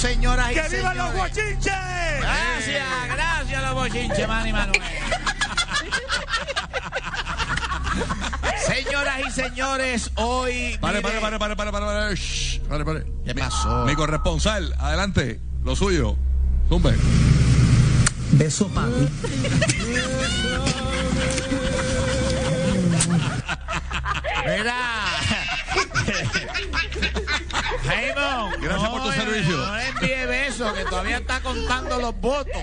señoras y ¡Que señores. vivan los bochinches! Gracias, gracias los bochinches, Manny Manuel. Señoras y señores, hoy. Pare, mire- pare, pare, pare, pare, pare, pare. Shh, pare, pare. ¿Qué Mi- pasó? Mi corresponsal, adelante, lo suyo. Zumbe. Beso papi. Mira. Jaimón. Gracias por tu servicio. No le envíe besos, que todavía está contando los votos.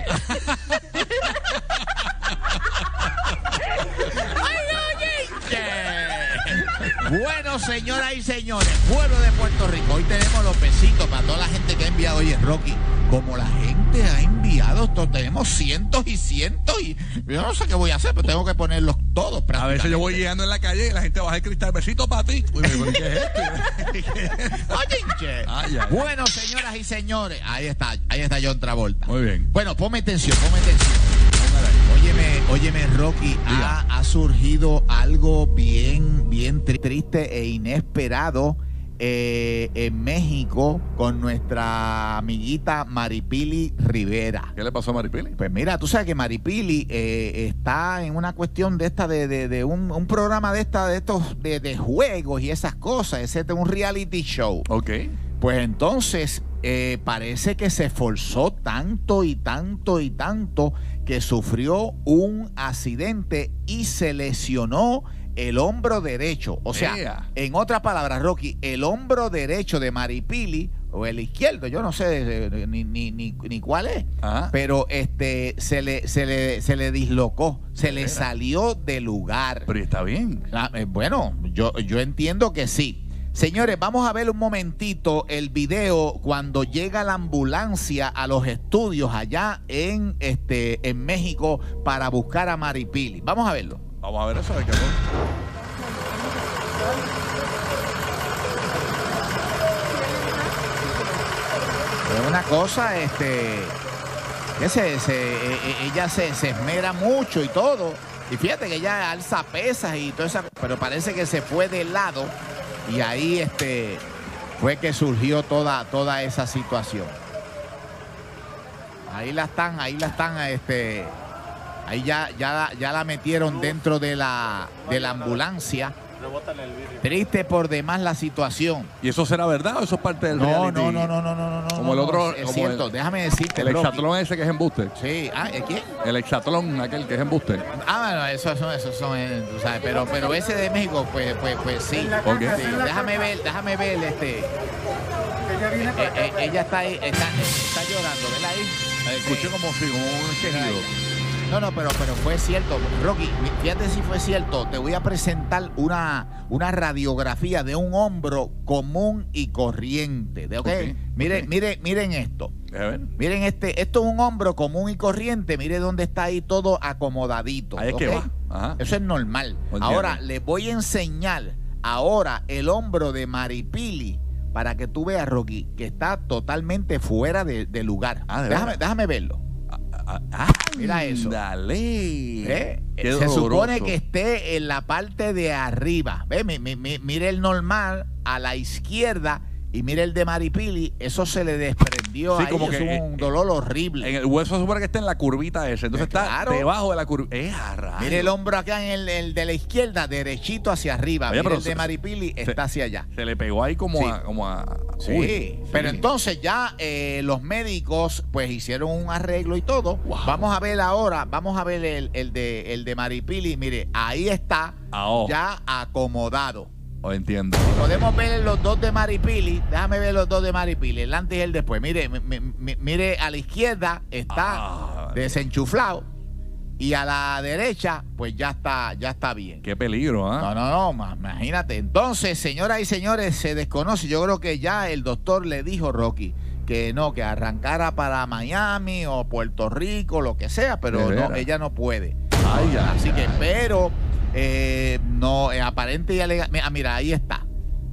Bueno, señoras y señores, pueblo de Puerto Rico, hoy tenemos los besitos para toda la gente que ha enviado. Oye, Rocky, como la gente ha enviado, tenemos cientos y cientos y yo no sé qué voy a hacer, pero tengo que ponerlos todos. A veces yo voy guiando en la calle y la gente baja el cristal, besito para ti. Uy, pero ¿qué es esto? Oye, che. Ay, ay. Bueno, señoras y señores, ahí está, ahí está John Travolta. Muy bien. Bueno, ponme atención, ponme atención. Óyeme, óyeme, Rocky, ha, ha surgido algo bien, bien tri- triste e inesperado eh, en México con nuestra amiguita Maripili Rivera. ¿Qué le pasó a Maripili? Pues mira, tú sabes que Maripili eh, está en una cuestión de esta, de, de- de un, un programa de esta, de estos, de, de juegos y esas cosas, ese un reality show. Ok. Pues entonces eh, parece que se esforzó tanto y tanto y tanto que sufrió un accidente y se lesionó el hombro derecho. O sea, Ea. en otras palabras, Rocky, el hombro derecho de Maripili o el izquierdo, yo no sé eh, ni, ni, ni, ni cuál es, Ajá. pero este se le, se le, se le dislocó, se le salió de lugar. Pero está bien. Ah, eh, bueno, yo, yo entiendo que sí. Señores, vamos a ver un momentito el video cuando llega la ambulancia a los estudios allá en, este, en México para buscar a Maripili. Vamos a verlo. Vamos a ver eso. qué. Es una cosa, este, que se, se- e- e- ella se, se esmera mucho y todo. Y fíjate que ella alza pesas y todo eso, pero parece que se fue de lado y ahí este fue que surgió toda, toda esa situación. Ahí la están, ahí la están, este, ahí ya, ya, ya la metieron dentro de la, de la ambulancia. Triste por demás la situación. ¿Y eso será verdad o eso es parte del No, reality? no, no, no, no, no, no. Como el no, otro- Es como cierto, el- déjame decirte. El hexatlón ese que es embuste. Sí, ah, ¿eh, ¿quién? El hexatlón aquel que es embuste. Ah, bueno, eso son, eso son, eh, tú sabes, pero, pero ese de México, pues, pues, pues sí. ¿Por qué? Sí, déjame ver, déjame ver, este. eh, eh, ella está ahí, está, está llorando, ¿verdad ahí? Escuché Sí. como si, como un quejido. No, no, pero, pero fue cierto. Rocky, fíjate si fue cierto. Te voy a presentar una, una radiografía de un hombro común y corriente. ¿de, ok? Ok, Miren, miren, miren esto. A ver. Miren, este, esto es un hombro común y corriente. Mire dónde está ahí todo acomodadito. Ahí es que va. Ajá. Eso es normal. Entiendo. Ahora les voy a enseñar ahora el hombro de Maripili para que tú veas, Rocky, que está totalmente fuera de, de lugar. Ah, ¿de déjame, déjame verlo. Ah, Mira eso. Dale. ¿eh? Se supone que esté en la parte de arriba. ¿Ve? Mi- mi- mi- mire el normal a la izquierda y mire el de Maripili. Eso se le desprendió Sí, ahí. como es un eh, dolor horrible. En el hueso se supone que está en la curvita esa. Entonces Eh, claro. está debajo de la curvita. Es a rayos. Mire el hombro acá en el, el de la izquierda, derechito hacia arriba. Oye, Mire el de Maripili, se- está hacia allá. Se le pegó ahí como Sí. a. Como a Sí, Uy, pero entonces ya eh, los médicos pues hicieron un arreglo y todo. Wow. Vamos a ver ahora, vamos a ver el, el de, el de Maripili. Mire, ahí está Ah, oh. ya acomodado. Oh, entiendo. Podemos ver los dos de Maripili. Déjame ver los dos de Maripili, el antes y el después. Mire, mi- mi- mi- mire a la izquierda está Ah, desenchuflado y a la derecha pues ya está, ya está bien. Qué peligro, ¿ah? No, no, no, ma- imagínate. Entonces, señoras y señores, se desconoce. Yo creo que ya el doctor le dijo, Rocky, que no, que arrancara para Miami o Puerto Rico, lo que sea, pero no, ella no puede. Ay, ay, Así que, ay. pero, eh, no, eh, aparente y alega- Mira, mira, ahí está.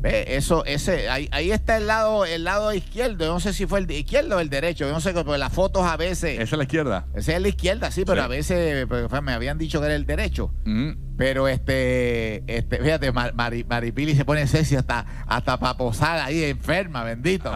Ve, eso, ese, ahí, ahí está el lado, el lado izquierdo. Yo no sé si fue el izquierdo o el derecho. Yo no sé, porque las fotos a veces. Esa es la izquierda. Ese es la izquierda, sí, pero Sí. a veces pues, me habían dicho que era el derecho. Mm. Pero este, este, fíjate, Mar- Mari- Maripili se pone sexy hasta, hasta para posar ahí enferma, bendito.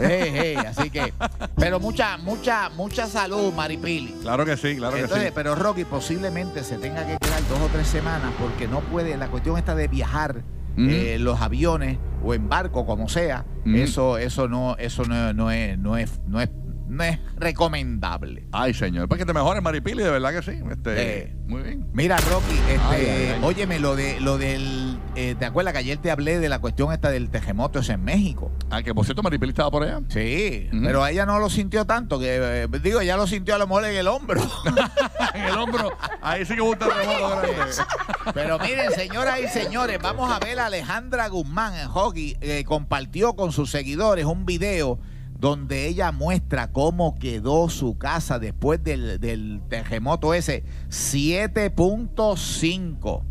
Ey, ey, así que, pero mucha, mucha, mucha salud, Maripili. Claro que sí, claro Entonces, que sí. pero Rocky posiblemente se tenga que quedar dos o tres semanas porque no puede, la cuestión está de viajar Ujú. eh, los aviones o en barco, como sea, eso, eso no, eso no, no es, no es, no es, no es recomendable. Ay, señor. Para que te mejores, Maripili, de verdad que sí. Este, Eh. Muy bien. Mira, Rocky, este, Ay, ay, ay. óyeme, lo de lo del, eh, ¿te acuerdas que ayer te hablé de la cuestión esta del terremoto ese en México? Ah, que por cierto, Maripili estaba por allá. Sí, Ujú. pero ella no lo sintió tanto, que eh, digo, ella lo sintió a lo mejor en el hombro. en el hombro. Ahí sí que gusta el remoto grande. Pero miren, señoras y señores, vamos a ver a Alejandra Guzmán en hockey. eh, compartió con sus seguidores un video donde ella muestra cómo quedó su casa después del, del terremoto ese 7.5.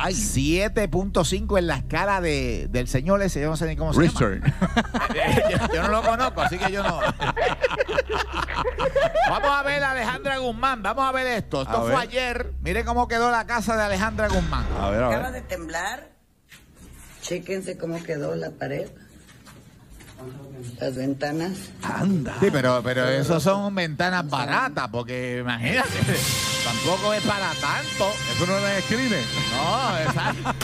Ay, 7.5 en la escala de, del señor ese, yo no sé ni cómo se llama. Richard. yo, yo no lo conozco, así que yo no. vamos a ver a Alejandra Guzmán, vamos a ver esto. Esto A fue ver. ayer. Mire cómo quedó la casa de Alejandra Guzmán. A ver, a Acaba ver. de temblar. Chéquense cómo quedó la pared. Las ventanas. Anda. Sí, pero, pero eso son ventanas baratas, porque imagínate, tampoco es para tanto. Eso no era screen. No, exacto.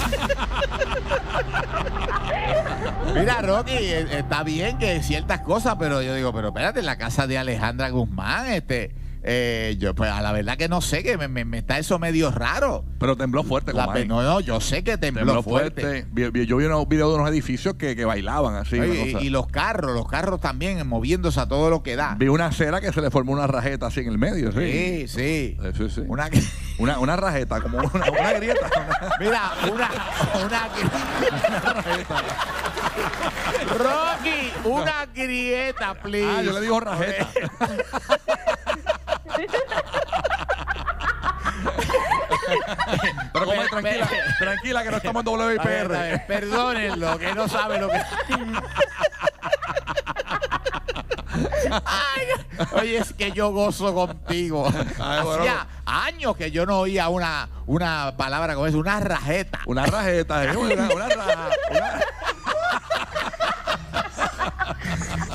Mira, Rocky, eh, está bien que ciertas cosas, pero yo digo, pero espérate, en la casa de Alejandra Guzmán, este, eh, yo pues a la verdad que no sé, que me, me- me está eso medio raro. Pero tembló fuerte, La como pe- no, no, yo sé que tembló, fuerte. fuerte. Vi- vi- Yo vi unos videos de unos edificios que, que bailaban así. una Oye, cosa. y, y los carros, los carros también moviéndose a todo lo que da. Vi una acera que se le formó una rajeta así en el medio. Sí, Sí, sí. Eh, sí, sí. Una, Una, una rajeta, como una, una grieta. mira, una, una, Rocky, una grieta, please. Ah, yo le digo rajeta. Pero come, tranquila, tranquila que no estamos en A ver, a ver, WIPR. Perdónenlo, que no sabe lo que. Ay, oye, es que yo gozo contigo. Ay, bueno. Hacía años que yo no oía una, una palabra como esa, una rajeta. Una rajeta, ¿eh? una, una raja. una-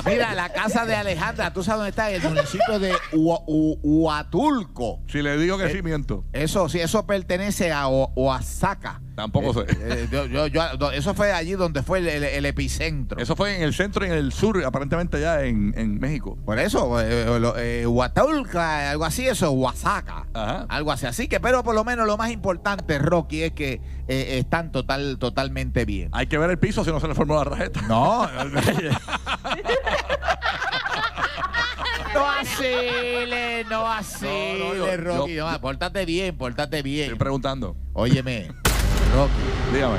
Mira, la casa de Alejandra, tú sabes dónde está, en el municipio de Ua- U- Huatulco. Si le digo que Eh, sí, miento. Eso, sí, eso pertenece a O- Oaxaca. Tampoco sé. Eh, yo- yo- yo- eso fue allí donde fue el, el- el epicentro. Eso fue en el centro y en el sur, aparentemente ya en, en México. Por eso, eh, eh, algo así, eso, Oaxaca. Ajá. Algo así. Así que, pero por lo menos lo más importante, Rocky, es que eh, están total, totalmente bien. Hay que ver el piso si no se le formó la rajeta. No, no asile, no asile, No, no, yo- Rocky. yo- No, pórtate bien, pórtate Estoy bien. preguntando. Óyeme, Rocky, Dígame.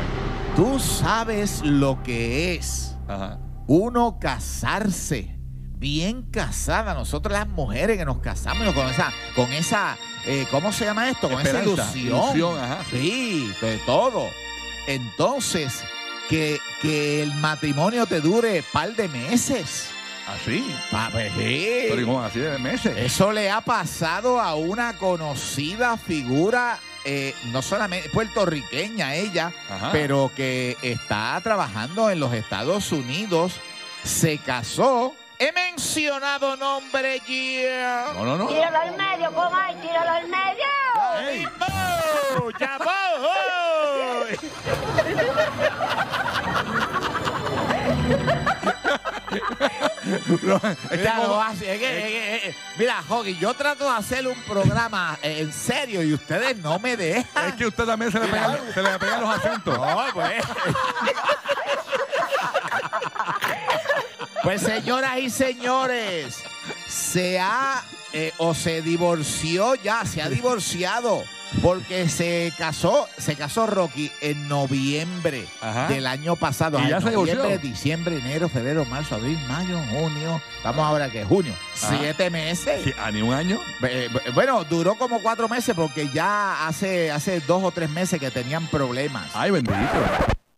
tú sabes lo que es Ajá. uno casarse bien casada. Nosotros las mujeres que nos casamos con esa, con esa, eh, ¿cómo se llama esto? Con Esperanza, esa ilusión. ilusión, ajá. Sí, de todo. Entonces, que, que el matrimonio te dure par de meses. Así. Pa- pues, sí. Pero ¿y cómo así de meses? Eso le ha pasado a una conocida figura, eh, no solamente puertorriqueña ella, Ajá. pero que está trabajando en los Estados Unidos, se casó. He mencionado nombre ya. No, no, no. Tíralo al medio, Comay, tíralo al medio. Ey. ¡Llamó! ¡Llamó! Mira, como- lo hace, es que- es que- es que- mira, Hoggy, yo trato de hacer un programa en serio y ustedes no me dejan. es que usted también se le pegan, se le pegan los acentos. No, pues. Pues señoras y señores, se ha eh, o se divorció ya, se ha divorciado porque se casó, se casó Rocky en noviembre Ajá. del año pasado. ¿Y ya se noviembre, diciembre, enero, febrero, marzo, abril, mayo, junio. Vamos ahora que junio. Ajá. Siete meses. Sí, a ni un año. Eh, Bueno, duró como cuatro meses porque ya hace, hace dos o tres meses que tenían problemas. Ay, bendito.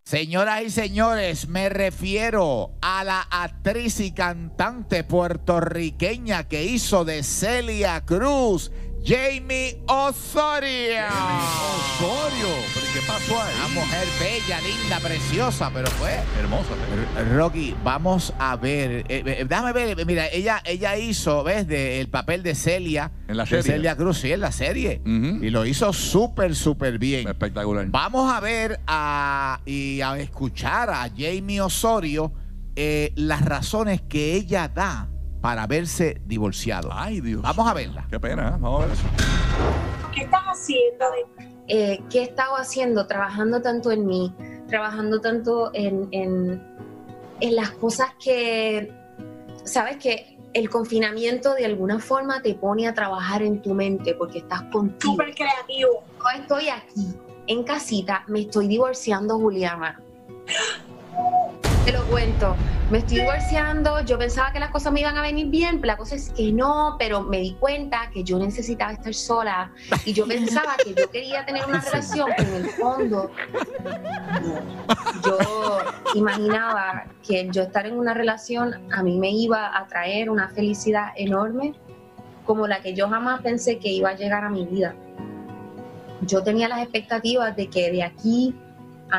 Señoras y señores, me refiero a la actriz y cantante puertorriqueña que hizo de Celia Cruz, Jamie Osorio. Osorio. ¿Pero qué pasó ahí? Una mujer bella, linda, preciosa, pero fue. Hermosa. Rocky, vamos a ver. eh, eh, déjame ver. Mira, ella, ella hizo, ¿ves? De, el papel de Celia. En la de serie. Celia Cruz, sí, en la serie. Y lo hizo súper, súper bien. Espectacular. Vamos a ver a, y a escuchar a Jamie Osorio eh, las razones que ella da para verse divorciado. Ay, Dios. Vamos a verla. Qué pena, ¿eh? Vamos a ver eso. ¿Qué estás haciendo? eh, qué he estado haciendo, trabajando tanto en mí, trabajando tanto en, en, en las cosas que, sabes que el confinamiento de alguna forma te pone a trabajar en tu mente porque estás contigo. Súper creativo. Yo estoy aquí, en casita, me estoy divorciando, Juliana. Te lo cuento, me estoy divorciando, yo pensaba que las cosas me iban a venir bien, pero la cosa es que no, pero me di cuenta que yo necesitaba estar sola y yo pensaba que yo quería tener una relación, pero en el fondo. Yo imaginaba que yo estar en una relación a mí me iba a traer una felicidad enorme como la que yo jamás pensé que iba a llegar a mi vida. Yo tenía las expectativas de que de aquí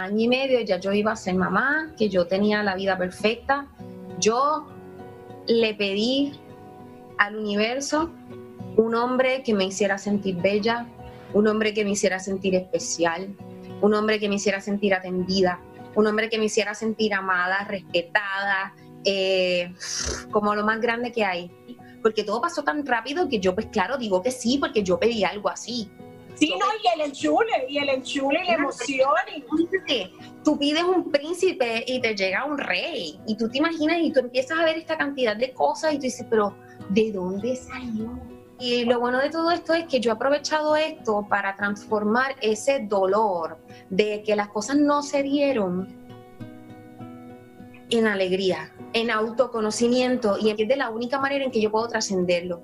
año y medio ya yo iba a ser mamá, que yo tenía la vida perfecta. Yo le pedí al universo un hombre que me hiciera sentir bella, un hombre que me hiciera sentir especial, un hombre que me hiciera sentir atendida, un hombre que me hiciera sentir amada, respetada, eh, como lo más grande que hay. Porque todo pasó tan rápido que yo, pues claro, digo que sí, porque yo pedí algo así. Sí, no, y el enchule, y el enchule, y la emoción. Y... Tú pides un príncipe y te llega un rey y tú te imaginas y tú empiezas a ver esta cantidad de cosas y tú dices, pero ¿de dónde salió? Y lo bueno de todo esto es que yo he aprovechado esto para transformar ese dolor de que las cosas no se dieron en alegría, en autoconocimiento y es de la única manera en que yo puedo trascenderlo.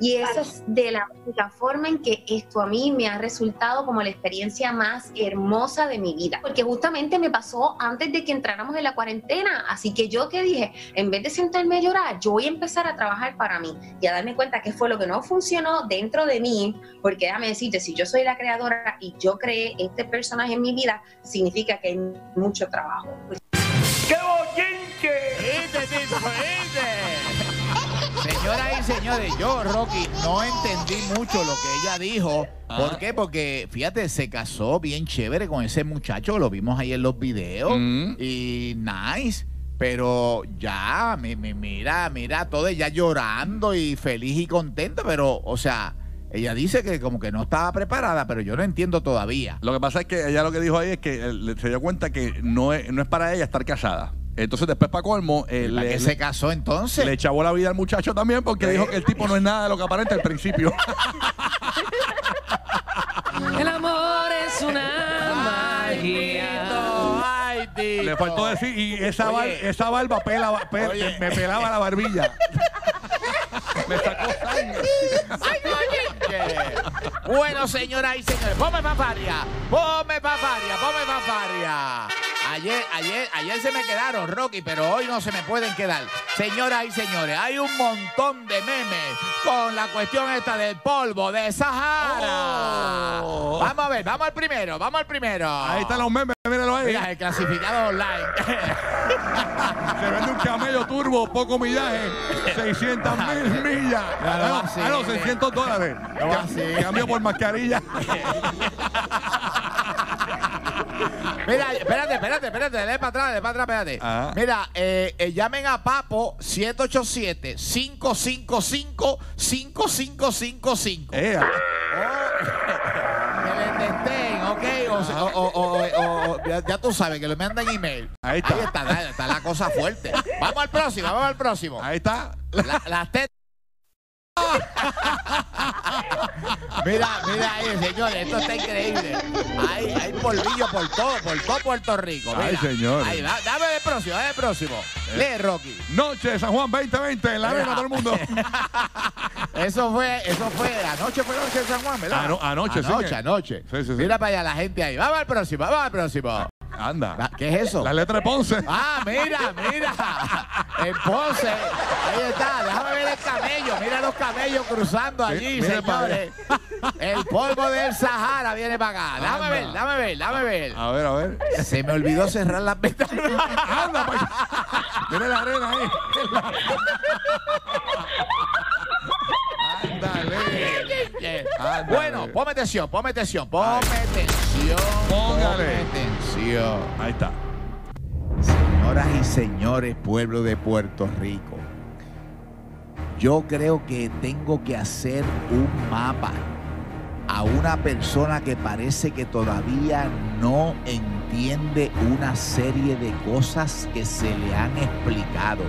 Y esa es de la única forma en que esto a mí me ha resultado como la experiencia más hermosa de mi vida. Porque justamente me pasó antes de que entráramos en la cuarentena. Así que yo que dije, en vez de sentarme a llorar, yo voy a empezar a trabajar para mí y a darme cuenta qué fue lo que no funcionó dentro de mí. Porque déjame decirte, si yo soy la creadora y yo creé este personaje en mi vida, significa que hay mucho trabajo. ¡Qué señores, yo, Rocky, no entendí mucho lo que ella dijo. ¿Por Ah. qué? Porque, fíjate, se casó bien chévere con ese muchacho, lo vimos ahí en los videos. Mm. Y nice. Pero ya, me, me- mira, mira, todo ella llorando y feliz y contenta, pero, o sea, ella dice que como que no estaba preparada, pero yo no entiendo todavía. Lo que pasa es que ella lo que dijo ahí es que eh, se dio cuenta que no es, no es para ella estar casada. Entonces, después, para colmo, eh, ¿Para le, qué se casó entonces? le chavó la vida al muchacho también porque dijo que el tipo no es nada de lo que aparenta al principio. El amor es una magia. Ay, Tito. Le faltó decir, y esa, bar- esa barba pela, me pelaba la barbilla. me sacó sangre. Bueno, señoras y señores, ponme paparia, ponme paparia, ponme paparia. Ayer, ayer, ayer se me quedaron, Rocky, pero hoy no se me pueden quedar. Señoras y señores, hay un montón de memes con la cuestión esta del polvo de Sahara. Oh. Vamos a ver, vamos al primero, vamos al primero. Ahí están los memes. Mira, clasificado online. Se vende un camello turbo, poco millaje, 600 mil millas. Lo Ah, no, así, ah, no. 600 dólares. Cambio por mascarilla. Mira, espérate, espérate, espérate, dale para atrás, dale para atrás, espérate. Ajá. Mira, eh, eh, llamen a Papo 787-555-5555. Eh, testen, O, ya, ya tú sabes que le mandan email. Ahí está. Ahí está, está, está la cosa fuerte. Vamos al próximo, vamos al próximo. ahí está. La- las tetas. mira, mira ahí, señores, esto está increíble. Hay, hay polvillo por todo, por todo Puerto Rico. Ay. Ahí, da- dame el próximo, dame el próximo. Lee, Rocky. Noche de San Juan 2020 en la arena, todo el mundo. Eso fue, eso fue, anoche fue noche de San Juan, ¿verdad? Ano- anoche, sí. Anoche, anoche. Sí, sí, sí. Mira para allá la gente ahí. Vamos al próximo, vamos al próximo. Anda. La- ¿Qué es eso? La letra de Ponce. Ah, mira, mira. En Ponce. Ahí está. Déjame ver el camello. Mira los camellos cruzando allí, señores. El polvo del Sahara viene para acá. Déjame ver, déjame ver, déjame ver. A ver, a ver. Se me olvidó cerrar las ventanas. Anda, allá. Mira la arena ahí. Ándale. Ándale. Bueno, ponme atención, ponme atención, ponme atención. Póngale. Ponme atención. Ahí está. Señoras y señores, pueblo de Puerto Rico, yo creo que tengo que hacer un mapa a una persona que parece que todavía no entiende una serie de cosas que se le han explicado.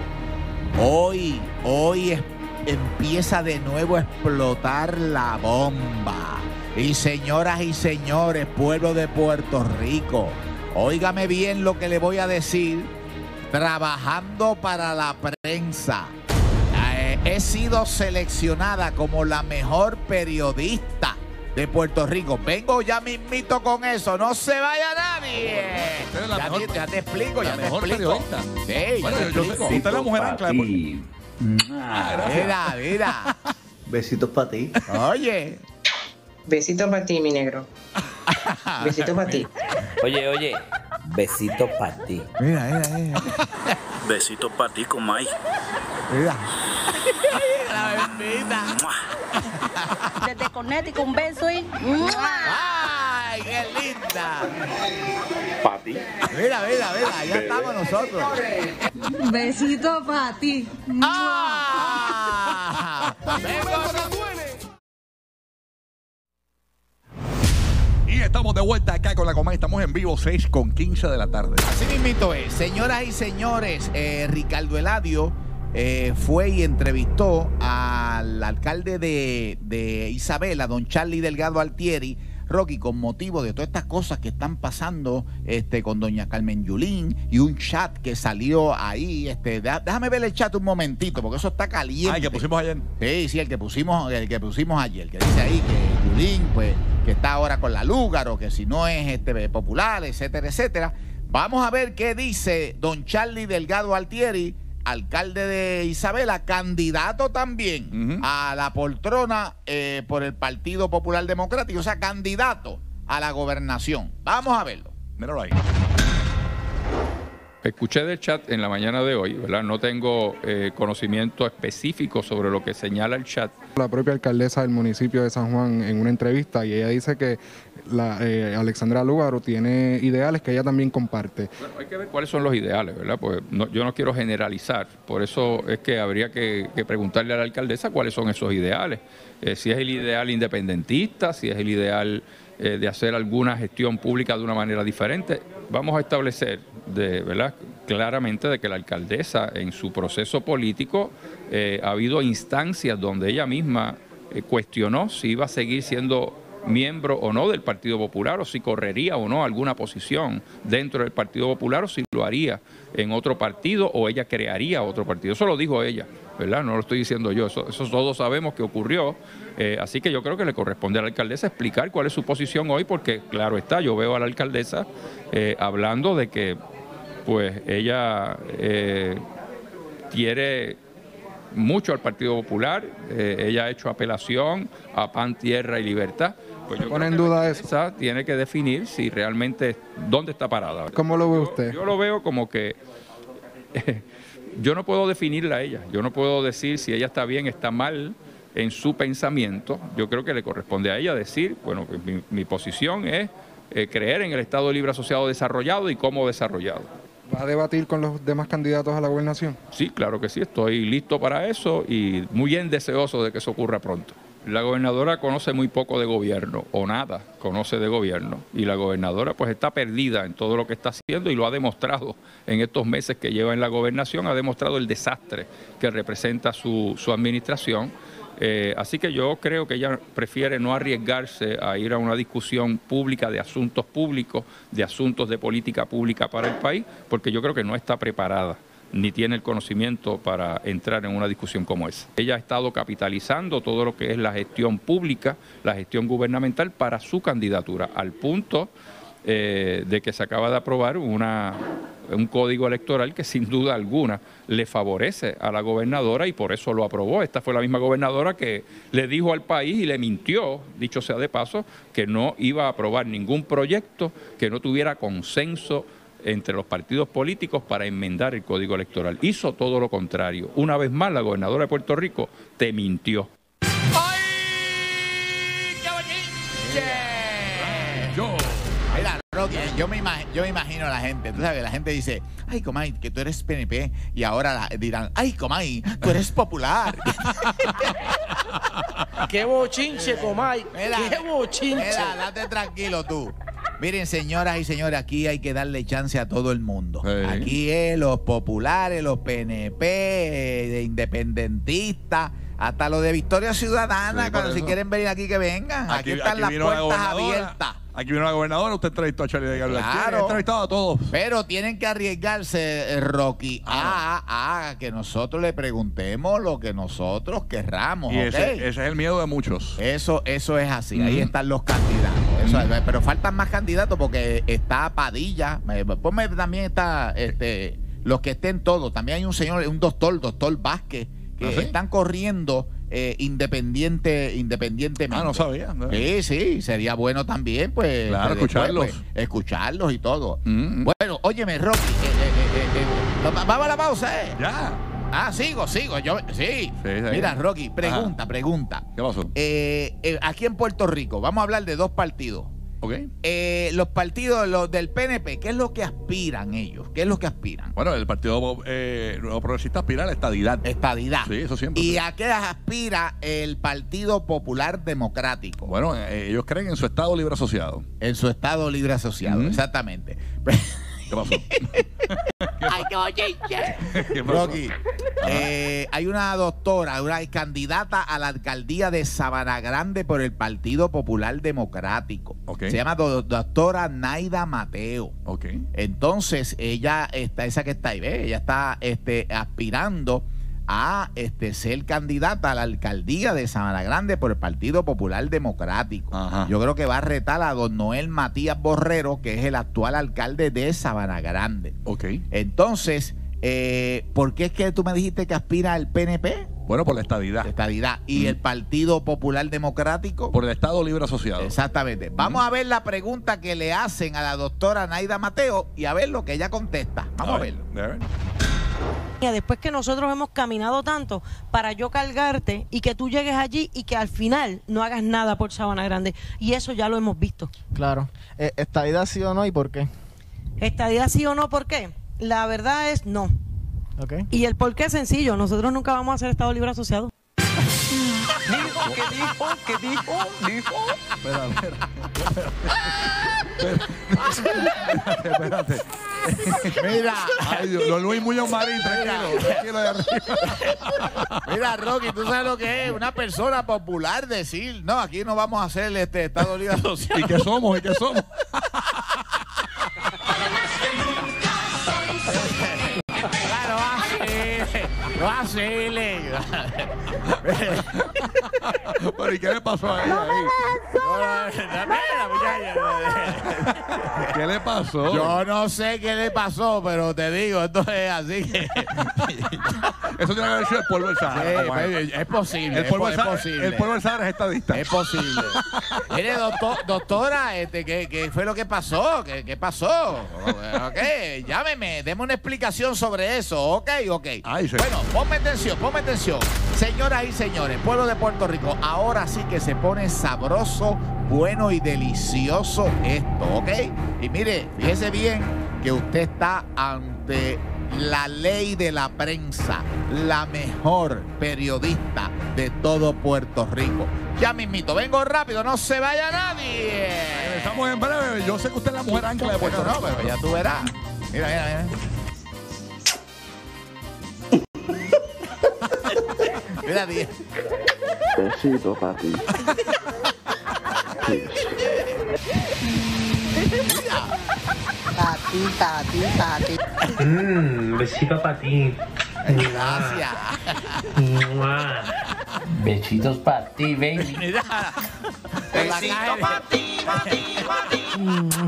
Hoy, hoy es- empieza de nuevo a explotar la bomba. Y señoras y señores, pueblo de Puerto Rico, óigame bien lo que le voy a decir. Trabajando para la prensa. Eh, he sido seleccionada como la mejor periodista de Puerto Rico. Vengo ya mismito con eso. No se vaya nadie. Usted es la Ya, mejor- te, ya te explico, la ya te explico. periodista. Sí, Bueno, ya yo, te explico. la mujer de Puerto- Mira, mira. Besitos para ti. Oye. Besito para ti, mi negro. Besito para ti. Oye, oye, besito para ti. Mira, mira, mira. Besitos para ti con Mike. Mira. La bendita. Desde Connecticut, un beso y... ¡Ay, qué linda! Para ti. Mira, mira, mira, ya estamos nosotros. Besito para ti. ¡Ah! Vengo- estamos de vuelta acá con la coma. Estamos en vivo 6 con 15 de la tarde. Así mismito es. Señoras y señores, eh, Ricardo Eladio eh, fue y entrevistó al alcalde de, de Isabela, don Charlie Delgado Altieri, Rocky, con motivo de todas estas cosas que están pasando este, con doña Carmen Yulín y un chat que salió ahí. Este, déjame ver el chat un momentito, porque eso está caliente. Ah, el que pusimos ayer. Sí, sí, el que pusimos, el que pusimos ayer, que dice ahí que Yulín, pues, que está ahora con la Lúgaro, que si no es este popular, etcétera, etcétera. Vamos a ver qué dice don Charlie Delgado Altieri, alcalde de Isabela, candidato también a la poltrona eh, por el Partido Popular Democrático, o sea, candidato a la gobernación. Vamos a verlo. Míralo ahí. Escuché del chat en la mañana de hoy, ¿verdad? No tengo eh, conocimiento específico sobre lo que señala el chat. La propia alcaldesa del municipio de San Juan en una entrevista y ella dice que la, eh, Alexandra Lúgaro tiene ideales que ella también comparte. Bueno, hay que ver cuáles son los ideales, ¿verdad? Pues no- yo no quiero generalizar, por eso es que habría que, que preguntarle a la alcaldesa cuáles son esos ideales. Eh, si es el ideal independentista, si es el ideal eh, de hacer alguna gestión pública de una manera diferente. Vamos a establecer, de, ¿verdad? Claramente de que la alcaldesa en su proceso político eh, ha habido instancias donde ella misma eh, cuestionó si iba a seguir siendo miembro o no del Partido Popular o si correría o no alguna posición dentro del Partido Popular o si lo haría en otro partido o ella crearía otro partido. Eso lo dijo ella, ¿verdad? No lo estoy diciendo yo, eso, eso todos sabemos que ocurrió. Eh, así que yo creo que le corresponde a la alcaldesa explicar cuál es su posición hoy porque, claro está, yo veo a la alcaldesa eh, hablando de que pues ella eh, quiere mucho al Partido Popular, ella ha hecho apelación a Pan, Tierra y Libertad. Pues yo ¿Pone en duda eso? alcaldesa Tiene que definir si realmente dónde está parada. ¿Cómo lo ve usted? Yo lo veo como que yo no puedo definirla a ella, yo no puedo decir si ella está bien, está mal en su pensamiento. Yo creo que le corresponde a ella decir, bueno, pues mi, mi posición es eh, creer en el Estado Libre Asociado desarrollado y cómo desarrollado. ¿Va a debatir con los demás candidatos a la gobernación? Sí, claro que sí, estoy listo para eso y muy bien deseoso de que eso ocurra pronto. La gobernadora conoce muy poco de gobierno o nada conoce de gobierno y la gobernadora pues está perdida en todo lo que está haciendo y lo ha demostrado en estos meses que lleva en la gobernación, ha demostrado el desastre que representa su, su administración. Eh, así que yo creo que ella prefiere no arriesgarse a ir a una discusión pública de asuntos públicos, de asuntos de política pública para el país, porque yo creo que no está preparada ni tiene el conocimiento para entrar en una discusión como esa. Ella ha estado capitalizando todo lo que es la gestión pública, la gestión gubernamental para su candidatura, al punto eh, de que se acaba de aprobar una, un código electoral que sin duda alguna le favorece a la gobernadora y por eso lo aprobó. Esta fue la misma gobernadora que le dijo al país y le mintió, dicho sea de paso, que no iba a aprobar ningún proyecto que no tuviera consenso entre los partidos políticos para enmendar el código electoral. Hizo todo lo contrario. Una vez más, la gobernadora de Puerto Rico te mintió. Yo. Mira, Rocky, yo me, imag- yo me imagino a la gente. Tú sabes, la gente dice, ay, Comay, que tú eres PNP. Y ahora la- dirán, ay, Comay, tú eres popular. ¡Qué bochinche, Comay! Mira, ¡Qué bochinche! Mira, date tranquilo tú. Miren, señoras y señores, aquí hay que darle chance a todo el mundo. Aquí es los populares, los PNP, de independentistas, hasta los de Victoria Ciudadana, Sí, cuando si quieren venir aquí que vengan. Aquí, están las la puertas abiertas. Aquí vino la gobernadora, usted entrevistó a Charlie de Galo. Claro. Entrevistado a todos. Pero tienen que arriesgarse, eh, Rocky, a, a que nosotros le preguntemos lo que nosotros querramos. Y ¿ok? ese, ese es el miedo de muchos. Eso, eso es así. Ahí están los candidatos. Eso pero faltan más candidatos porque está Padilla. Ponme también está este, los que estén todos. También hay un señor, un doctor, doctor Vázquez, que ¿Ah, sí? están corriendo eh, independiente, independientemente. Ah, no sabía. ¿no? Sí, sí, sería bueno también, pues. Claro, después, escucharlos. pues, escucharlos y todo. Mm, mm. Bueno, óyeme, Rocky, eh, eh, eh, eh, va- vamos a la pausa, ¿eh? Ya. Ah, sigo, sigo. Yo, sí. sí. Mira, Rocky, pregunta, pregunta. ¿Qué pasó? Aquí en Puerto Rico, vamos a hablar de dos partidos. Ok. Eh, los partidos los del PNP, ¿qué es lo que aspiran ellos? ¿Qué es lo que aspiran? Bueno, el Partido eh, Nuevo Progresista aspira a la estadidad. Estadidad. Sí, eso siempre. ¿Y a qué aspira el Partido Popular Democrático? Bueno, eh, ellos creen en su Estado libre asociado. En su Estado Libre Asociado, Ujú. exactamente. ¿Qué pasó? Ay, qué bochinche. ¿Qué pasó? Rocky, eh, hay una doctora, una candidata a la alcaldía de Sabana Grande por el Partido Popular Democrático. Ok. Se llama do- doctora Naida Mateo. Ok. Entonces, ella está, esa que está ahí, ¿ves? Ella está este, aspirando a este, ser candidata a la alcaldía de Sabana Grande por el Partido Popular Democrático. Ajá. Yo creo que va a retar a don Noel Matías Borrero, que es el actual alcalde de Sabana Grande. Ok. Entonces, eh, ¿por qué es que tú me dijiste que aspira al PNP? Bueno, por la estadidad. Estadidad. ¿Y el Partido Popular Democrático? Por el Estado libre asociado. Exactamente. Vamos a ver la pregunta que le hacen a la doctora Naida Mateo y a ver lo que ella contesta. Vamos a, ver, verlo. a ver. Después que nosotros hemos caminado tanto para yo cargarte y que tú llegues allí y que al final no hagas nada por Sabana Grande. Y eso ya lo hemos visto. Claro. Eh, ¿Estadidad sí o no y por qué? ¿Estadía sí o no? ¿Por qué? La verdad es no. Y el por qué es sencillo. Nosotros nunca vamos a ser Estado Libre Asociado. Dijo, ¿qué dijo? ¿Qué dijo? Dijo. Espera, espera. Espérate, espérate. Mira. Ay, Dios, don Luis Muñoz Marín, tranquilo. Tranquilo de arriba. Mira, Rocky, tú sabes lo que es una persona popular decir, no, aquí no vamos a hacer este Estado Libre Asociado. ¿Y qué somos? ¿Y qué somos? No así, Pero ¿y qué le pasó a ella ahí? ¿Qué le pasó? Yo no sé qué le pasó, pero te digo, esto es así que... Eso tiene que haber sido el polvo del Sahara. Sí, pues, es posible, El polvo po- del es Sahara- posible. el polvo del Sahara es estadista. Es posible. Mire, doctor, doctora, este, ¿qué, qué fue lo que pasó? ¿Qué, qué pasó? Ok, llámeme, deme una explicación sobre eso. Ok, ok. Ay, sí. Bueno, ponme atención, ponme atención. Señoras y señores, pueblo de Puerto Rico, ahora sí que se pone sabroso, bueno y delicioso esto, ¿ok? Y mire, fíjese bien que usted está ante la ley de la prensa, la mejor periodista de todo Puerto Rico. Ya mismito, vengo rápido, no se vaya nadie. Estamos en breve. Yo sé que usted es la mujer ancla de Puerto Rico. no, pero ya tú verás. Mira, mira, mira. Mira, di- Besito para ti. Tati, tati, tati. Mmm, besito para ti. Gracias. Mua. Besitos para ti, baby. La caja- ti, pa' ti.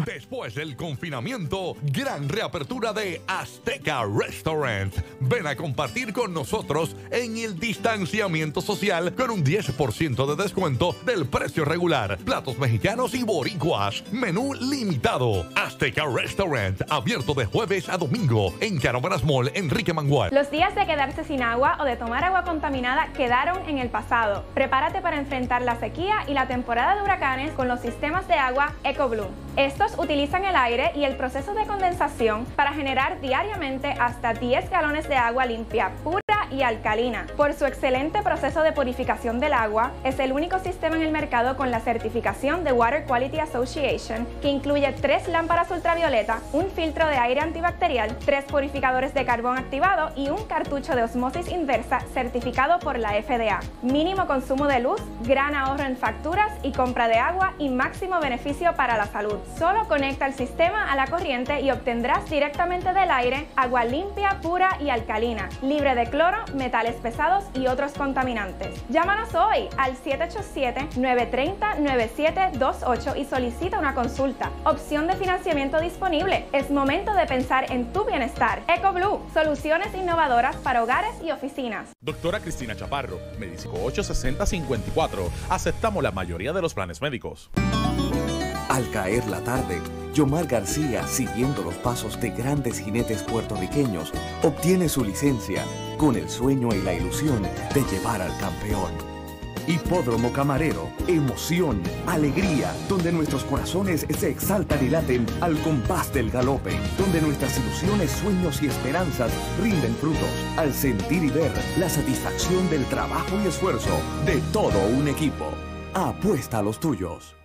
Después del confinamiento, gran reapertura de Azteca Restaurant. Ven a compartir con nosotros en el distanciamiento social con un 10% de descuento del precio regular. Platos mexicanos y boricuas. Menú limitado. Azteca Restaurant, abierto de jueves a domingo en Canoveras Mall, Enrique Mangual. Los días de quedarse sin agua o de tomar agua contaminada quedaron en el pasado. Prepárate para enfrentar la sequía y la temporada de huracanes con los sistemas de agua EcoBlue. Estos utilizan el aire y el proceso de condensación para generar diariamente hasta 10 galones de agua limpia, pura y alcalina. Por su excelente proceso de purificación del agua, es el único sistema en el mercado con la certificación de Water Quality Association, que incluye tres lámparas ultravioleta, un filtro de aire antibacterial, tres purificadores de carbón activado y un cartucho de osmosis inversa certificado por la FDA. Mínimo consumo de luz, gran ahorro en facturas y compra de agua y máximo beneficio para la salud. Solo conecta el sistema a la corriente y obtendrás directamente del aire agua limpia, pura y alcalina, libre de cloro, metales pesados y otros contaminantes. Llámanos hoy al 787-930-9728 y solicita una consulta. Opción de financiamiento disponible. Es momento de pensar en tu bienestar. EcoBlue, soluciones innovadoras para hogares y oficinas. Doctora Cristina Chaparro, Médico 86054. Aceptamos la mayoría de los planes médicos. Al caer la tarde, Yomar García, siguiendo los pasos de grandes jinetes puertorriqueños, obtiene su licencia con el sueño y la ilusión de llevar al campeón. Hipódromo Camarero, emoción, alegría, donde nuestros corazones se exaltan y laten al compás del galope, donde nuestras ilusiones, sueños y esperanzas rinden frutos al sentir y ver la satisfacción del trabajo y esfuerzo de todo un equipo. Apuesta a los tuyos.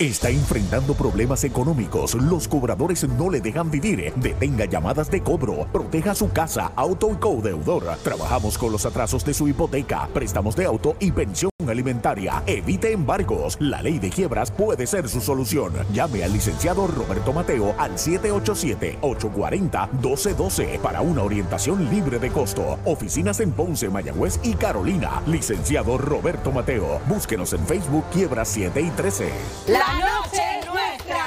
Está enfrentando problemas económicos. Los cobradores no le dejan vivir. Detenga llamadas de cobro. Proteja su casa, auto y codeudor. Trabajamos con los atrasos de su hipoteca, préstamos de auto y pensión alimentaria. Evite embargos. La ley de quiebras puede ser su solución. Llame al licenciado Roberto Mateo al 787-840-1212 para una orientación libre de costo. Oficinas en Ponce, Mayagüez y Carolina. Licenciado Roberto Mateo. Búsquenos en Facebook Quiebra 7 y 13. La noche es nuestra.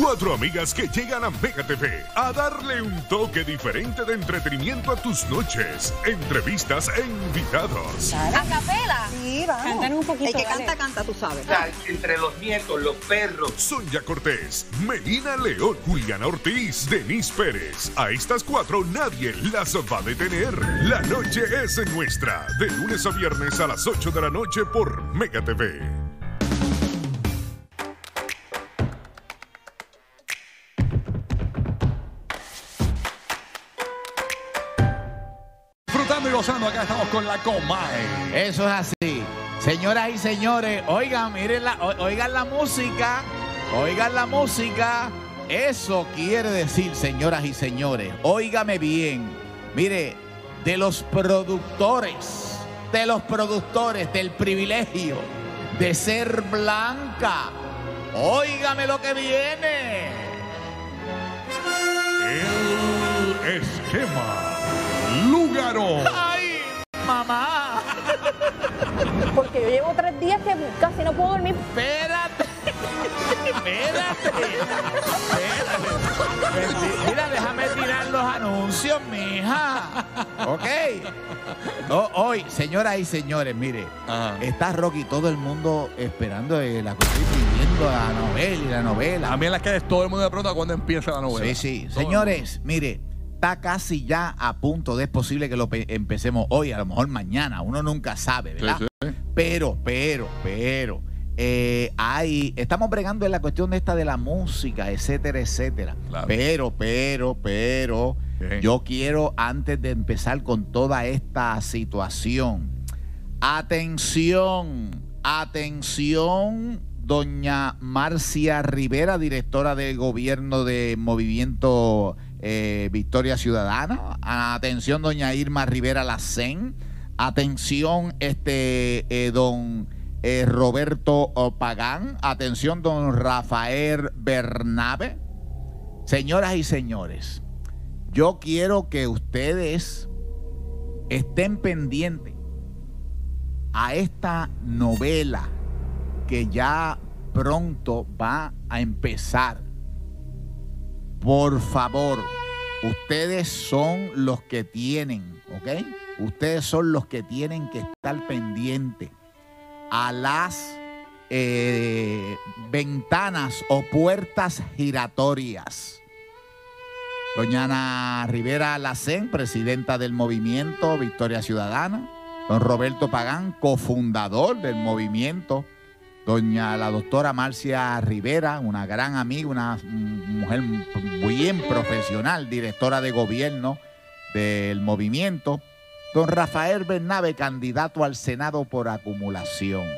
Cuatro amigas que llegan a Mega TV a darle un toque diferente de entretenimiento a tus noches. Entrevistas e invitados. ¿A capela? Sí, vamos. Cantan un poquito, El que dale. canta, canta, tú sabes. Entre los nietos, los perros. Sonia Cortés, Melina León, Juliana Ortiz, Denise Pérez. A estas cuatro nadie las va a detener. La noche es nuestra. De lunes a viernes a las 8 de la noche por Mega TV. Acá estamos con la Comay. Eso es así. Señoras y señores, oigan, miren la, o- oigan la música, oigan la música. Eso quiere decir, señoras y señores, óigame bien. Mire, de los productores, de los productores del privilegio de ser blanca. Óigame lo que viene. El esquema Lúgaro. ¡Ay, mamá! Porque yo llevo tres días que casi no puedo dormir. Espérate. Espérate. Espérate. Mira, déjame tirar los anuncios, mija. Ok. No, hoy, señoras y señores, mire, está Rocky, todo el mundo esperando eh, la cosa y pidiendo la novela y la novela. A mí en las calles todo el mundo me pregunta cuándo empieza la novela. Sí, sí. Todo Señores, mire, está casi ya a punto de es posible que lo pe- empecemos hoy, a lo mejor mañana. Uno nunca sabe, ¿verdad? Sí, sí. Pero, pero, pero. eh, hay, estamos bregando en la cuestión de esta de la música, etcétera, etcétera. Pero, pero, pero, yo quiero, antes de empezar con toda esta situación, atención, atención, doña Marcia Rivera, directora del gobierno de Movimiento eh, Victoria Ciudadana. Atención, doña Irma Rivera Lacén. Atención, este eh, don eh, Roberto Pagán. Atención, don Rafael Bernabe. Señoras y señores, yo quiero que ustedes estén pendientes a esta novela que ya pronto va a empezar. Por favor, ustedes son los que tienen, ¿ok? Ustedes son los que tienen que estar pendientes a las eh, ventanas o puertas giratorias. Doña Ana Rivera Lacén, presidenta del movimiento Victoria Ciudadana. Don Roberto Pagán, cofundador del movimiento. Doña la doctora Marcia Rivera, una gran amiga, una mujer bien profesional, directora de gobierno del movimiento. Don Rafael Bernabe, candidato al Senado por acumulación.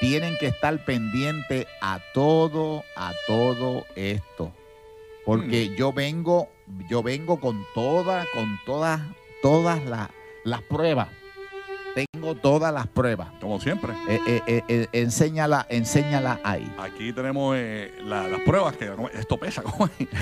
Tienen que estar pendientes a todo, a todo esto. Porque yo vengo, yo vengo con todas, con todas, todas las, las pruebas. Tengo todas las pruebas. Como siempre. Eh, eh, eh, eh, enséñala, enséñala ahí. Aquí tenemos eh, la- las pruebas que esto pesa.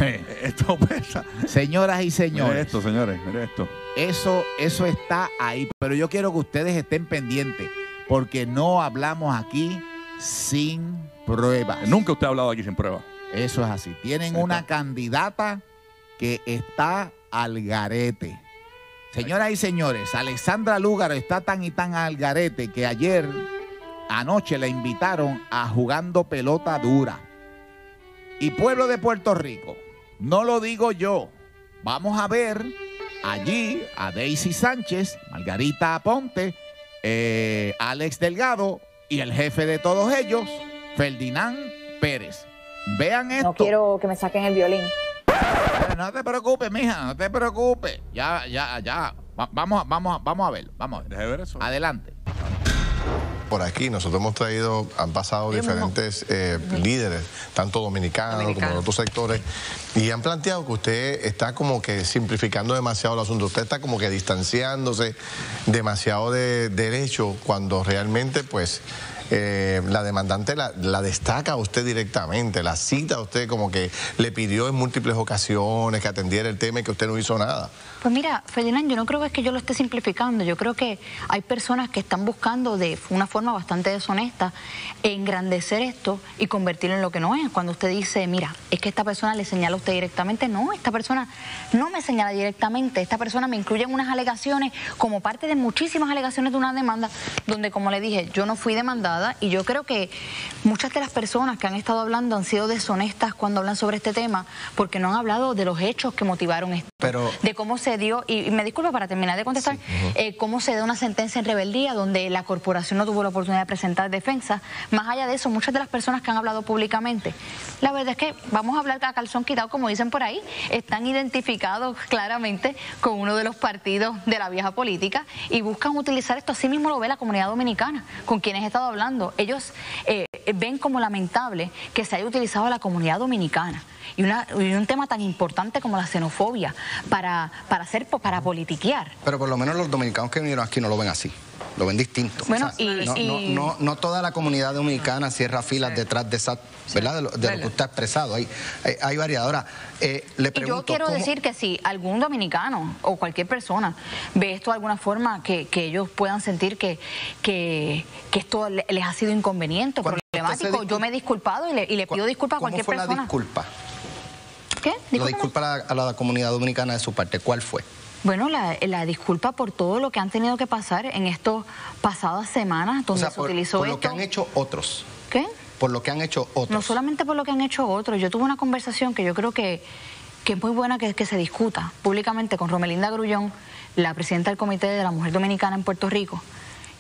esto pesa. Señoras y señores. Mire esto, señores, mire esto. Eso, eso está ahí. Pero yo quiero que ustedes estén pendientes. Porque no hablamos aquí sin pruebas. Nunca usted ha hablado aquí sin pruebas. Eso es así. Tienen una candidata que está al garete. Señoras y señores, Alexandra Lúgaro está tan y tan al garete que ayer, anoche, la invitaron a jugando pelota dura. Y pueblo de Puerto Rico, no lo digo yo. Vamos a ver allí a Daisy Sánchez, Margarita Aponte, eh, Alex Delgado y el jefe de todos ellos, Ferdinand Pérez. Vean esto. No quiero que me saquen el violín. No te preocupes, mija, no te preocupes. Ya, ya, ya. Va- vamos, a- vamos, a- vamos a ver, vamos a ver. Adelante. Por aquí nosotros hemos traído, han pasado diferentes eh, líderes, tanto dominicanos como de otros sectores, y han planteado que usted está como que simplificando demasiado el asunto, usted está como que distanciándose demasiado de derecho cuando realmente pues eh, la demandante la, destaca a usted directamente, la cita a usted como que le pidió en múltiples ocasiones que atendiera el tema y que usted no hizo nada. Pues mira, Ferdinand, yo no creo que es que yo lo esté simplificando. Yo creo que hay personas que están buscando de una forma bastante deshonesta engrandecer esto y convertirlo en lo que no es. Cuando usted dice, mira, es que esta persona le señala a usted directamente, no, esta persona no me señala directamente. Esta persona me incluye en unas alegaciones como parte de muchísimas alegaciones de una demanda donde, como le dije, yo no fui demandada y yo creo que muchas de las personas que han estado hablando han sido deshonestas cuando hablan sobre este tema porque no han hablado de los hechos que motivaron esto Pero de cómo se dio, y y me disculpa para terminar de contestar, eh, cómo se dio una sentencia en rebeldía donde la corporación no tuvo la oportunidad de presentar defensa. Más allá de eso, muchas de las personas que han hablado públicamente, la verdad es que vamos a hablar a calzón quitado, como dicen por ahí, están identificados claramente con uno de los partidos de la vieja política y buscan utilizar esto. Así mismo lo ve la comunidad dominicana, con quienes he estado hablando. Ellos eh, ven como lamentable que se haya utilizado a la comunidad dominicana y, una, y un tema tan importante como la xenofobia para, para hacer para politiquear. Pero por lo menos los dominicanos que vinieron aquí no lo ven así. Lo ven distinto. Bueno, O sea, y- no, y- no, no, no toda la comunidad dominicana cierra filas detrás de esa, ¿verdad? De lo, de lo que usted ha expresado. Hay, hay, hay variedad. Ahora, eh, le Y pregunto. yo quiero ¿cómo- decir que si algún dominicano o cualquier persona ve esto de alguna forma, que, que ellos puedan sentir que, que, que esto le- les ha sido inconveniente o problemático, yo me he disculpado y le, y le pido disculpas a ¿Cómo cualquier fue la persona. disculpa? ¿Qué? La disculpa a la, a la comunidad dominicana de su parte, ¿cuál fue? Bueno, la, la disculpa por todo lo que han tenido que pasar en estas pasadas semanas O donde sea, se por, utilizó por lo que han hecho otros. ¿Qué? Por lo que han hecho otros. No solamente por lo que han hecho otros. Yo tuve una conversación que yo creo que, que es muy buena que, que se discuta públicamente con Romelinda Grullón, la presidenta del Comité de la Mujer Dominicana en Puerto Rico.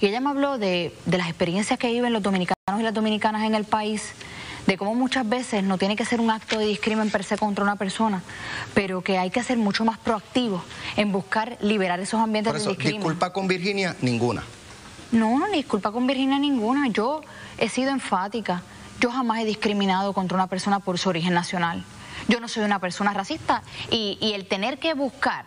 Y ella me habló de, de las experiencias que viven los dominicanos y las dominicanas en el país, de cómo muchas veces no tiene que ser un acto de discrimen per se contra una persona, pero que hay que ser mucho más proactivos en buscar liberar esos ambientes Por de eso, discrimen. disculpa con Virginia, ninguna. No, no, ni disculpa con Virginia ninguna. Yo he sido enfática. Yo jamás he discriminado contra una persona por su origen nacional. Yo no soy una persona racista y, y el tener que buscar